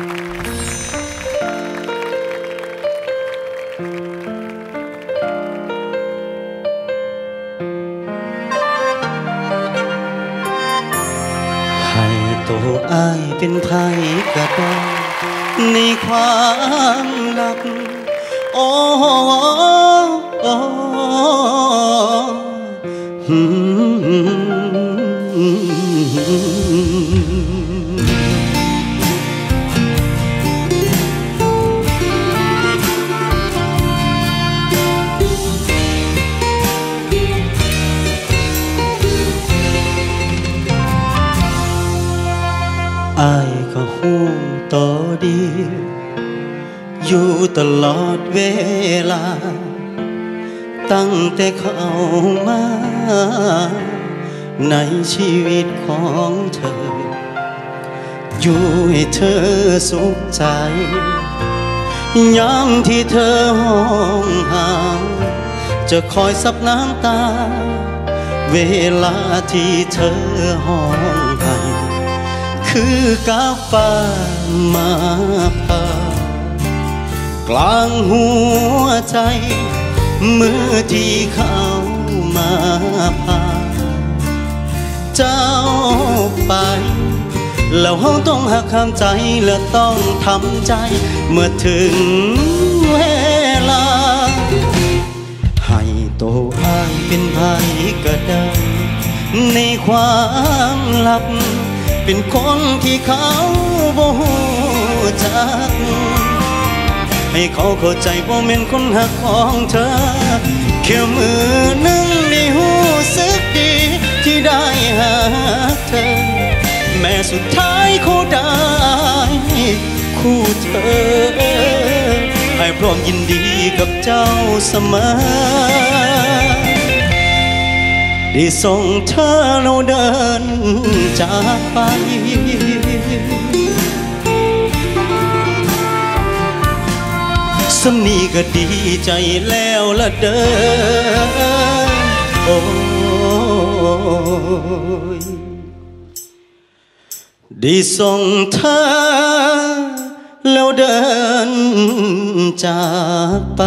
ให้ตัวอายเป็นไผก็ได้ในความรักโอ้โอ้หืม อายก็หูต่อดี อยู่ตลอดเวลา ตั้งแต่เข้ามา ในชีวิตของเธอ อยู่ให้เธอสุขใจยามที่เธอห้องหา จะคอยซับน้ำตา เวลาที่เธอห้อง คือกาฟ้ามาพากลางหัวใจ มือที่เขามาพา เจ้าไป แล้วเฮาต้องหักห้ามใจและต้องทำใจ เมื่อถึงเวลา ให้โตวอายเป็นไผก็ได้ในความลับ เป็นคนที่เขาบ่ฮู้จัก ให้เขาเข้าใจว่าแม่นคนหักของเธอแค่มือหนึ่งได้หู้สึกดีที่ได้หาเธอ แม้สุดท้ายเขาได้คู่เธอให้พร้อมยินดีกับเจ้าเสมอได้ส่งเธอเราเดิน จากไปสำนีก็ดีใจแล้วละเด้อโอ้ยได้ส่งเธอแล้วเดินจากไป